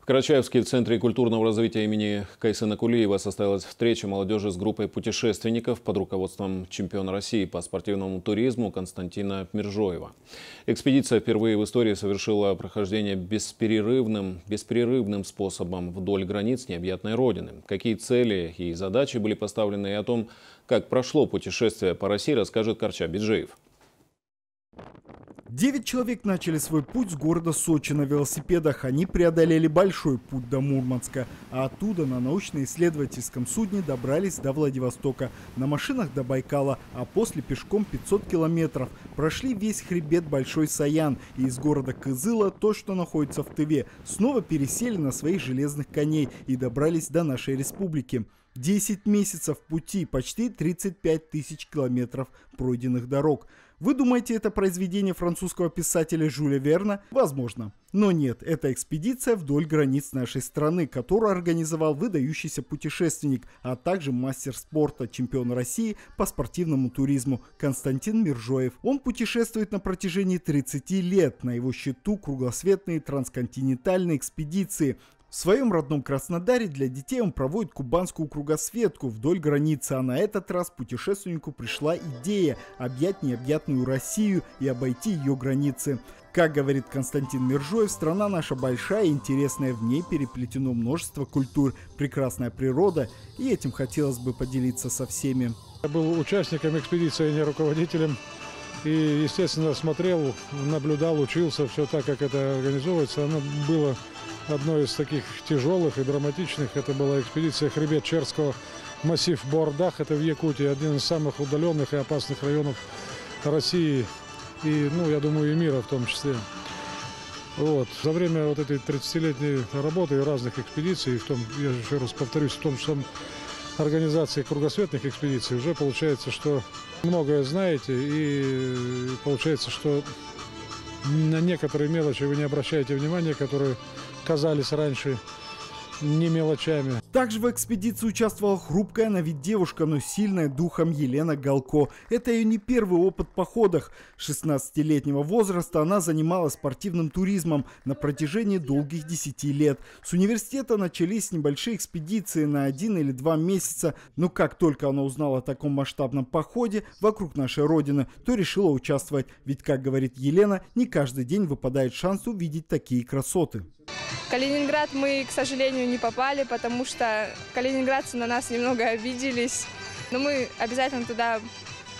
В Карачаевске в Центре культурного развития имени Кайсена Кулиева состоялась встреча молодежи с группой путешественников под руководством чемпиона России по спортивному туризму Константина Миржоева. Экспедиция впервые в истории совершила прохождение бесперерывным, беспрерывным способом вдоль границ необъятной Родины. Какие цели и задачи были поставлены и о том, как прошло путешествие по России, расскажет Карча Биджеев. Девять человек начали свой путь с города Сочи на велосипедах. Они преодолели большой путь до Мурманска, а оттуда на научно-исследовательском судне добрались до Владивостока, на машинах до Байкала, а после пешком 500 километров. Прошли весь хребет Большой Саян и из города Кызыла, то, что находится в Тыве, снова пересели на своих железных коней и добрались до нашей республики. 10 месяцев пути, почти 35 тысяч километров пройденных дорог. Вы думаете, это произведение французского писателя Жюля Верна? Возможно. Но нет, это экспедиция вдоль границ нашей страны, которую организовал выдающийся путешественник, а также мастер спорта, чемпион России по спортивному туризму Константин Миржоев. Он путешествует на протяжении 30 лет. На его счету кругосветные трансконтинентальные экспедиции, в своем родном Краснодаре для детей он проводит кубанскую кругосветку вдоль границы, а на этот раз путешественнику пришла идея объять необъятную Россию и обойти ее границы. Как говорит Константин Миржоев, страна наша большая и интересная, в ней переплетено множество культур, прекрасная природа, и этим хотелось бы поделиться со всеми. Я был участником экспедиции, а не руководителем. И, естественно, смотрел, наблюдал, учился, все так, как это организовывается. Оно было одной из таких тяжелых и драматичных. Это была экспедиция хребет Черского, массив Бордах. Это в Якутии, один из самых удаленных и опасных районов России и, ну, я думаю, и мира в том числе. Вот. За время вот этой 30-летней работы и разных экспедиций, в том, я еще раз повторюсь, в том что организации кругосветных экспедиций, уже получается, что многое знаете, и получается, что на некоторые мелочи вы не обращаете внимания, которые казались раньше не мелочами. Также в экспедиции участвовала хрупкая на вид девушка, но сильная духом Елена Галко. Это ее не первый опыт в походах. 16-летнего возраста она занималась спортивным туризмом на протяжении долгих 10 лет. С университета начались небольшие экспедиции на один или два месяца, но как только она узнала о таком масштабном походе вокруг нашей родины, то решила участвовать. Ведь, как говорит Елена, не каждый день выпадает шанс увидеть такие красоты. Калининград мы, к сожалению, не попали, потому что калининградцы на нас немного обиделись. Но мы обязательно туда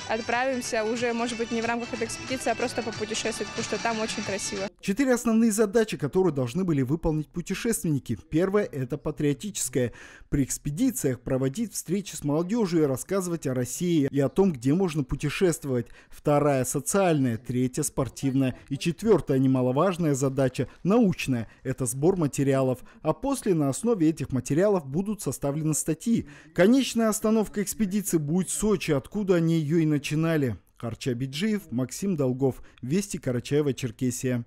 отправимся уже, может быть, не в рамках этой экспедиции, а просто попутешествовать, потому что там очень красиво. Четыре основные задачи, которые должны были выполнить путешественники. Первая – это патриотическая. При экспедициях проводить встречи с молодежью и рассказывать о России и о том, где можно путешествовать. Вторая – социальная. Третья – спортивная. И четвертая, немаловажная задача – научная. Это сбор материалов. А после на основе этих материалов будут составлены статьи. Конечная остановка экспедиции будет Сочи, откуда они ее и начинали. Харча Биджиев, Максим Долгов, Вести Карачаева, Черкесия.